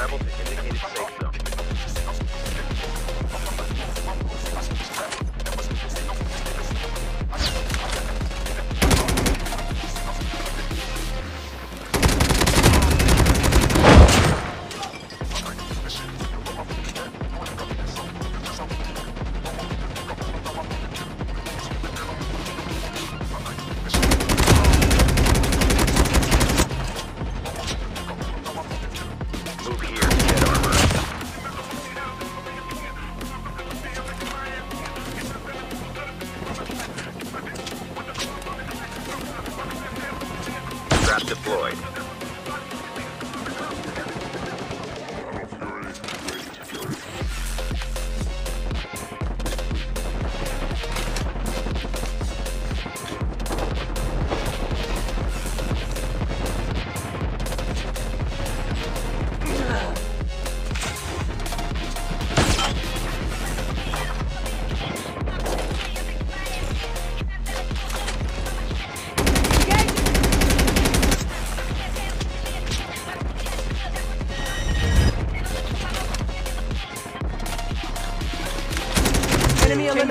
travel to indicated safe deployed.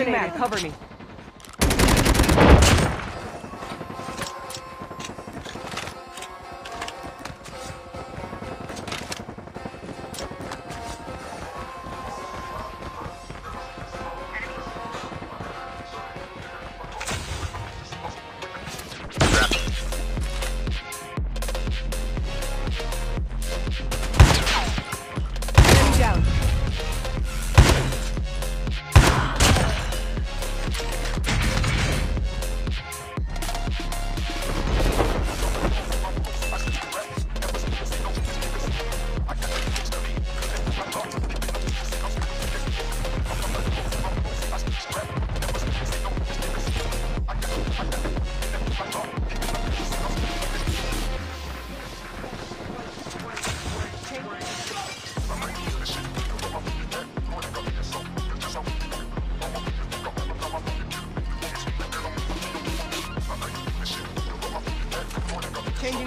Cover me.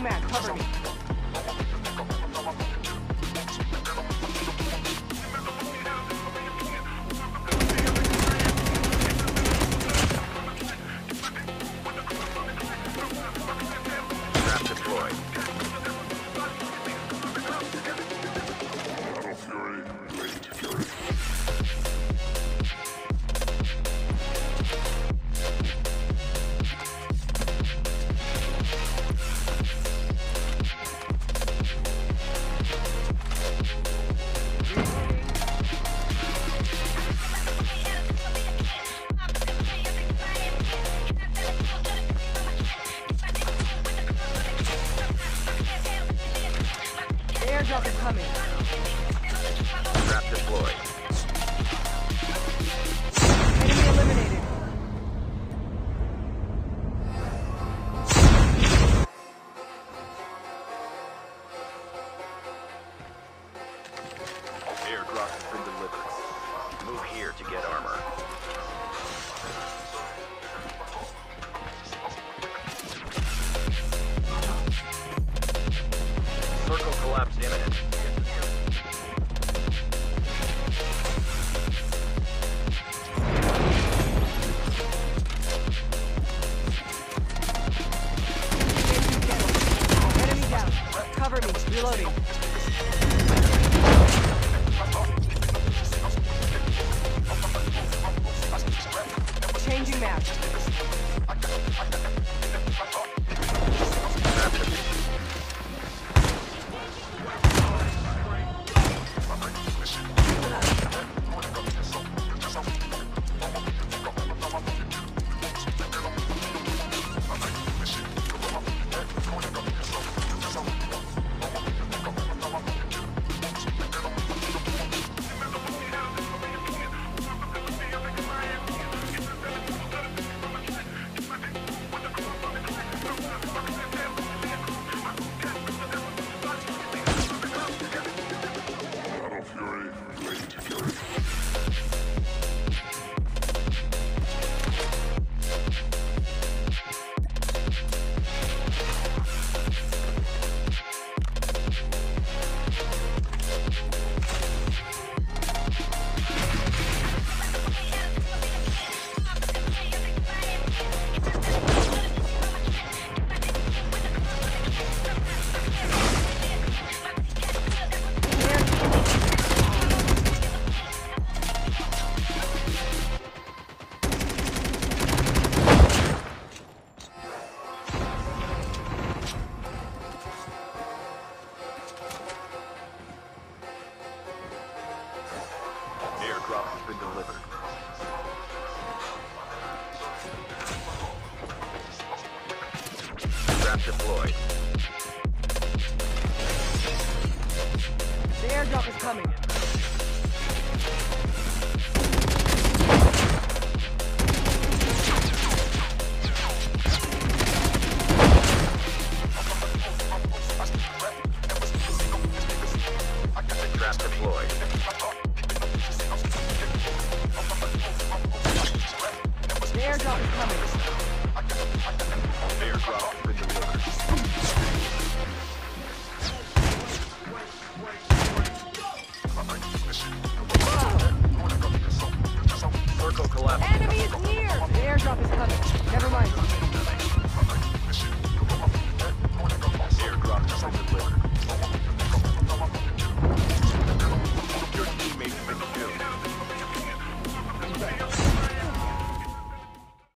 Wingman, cover me. Airdrop is coming. Trap deployed. Reloading. Changing map. The deployed. The airdrop is coming.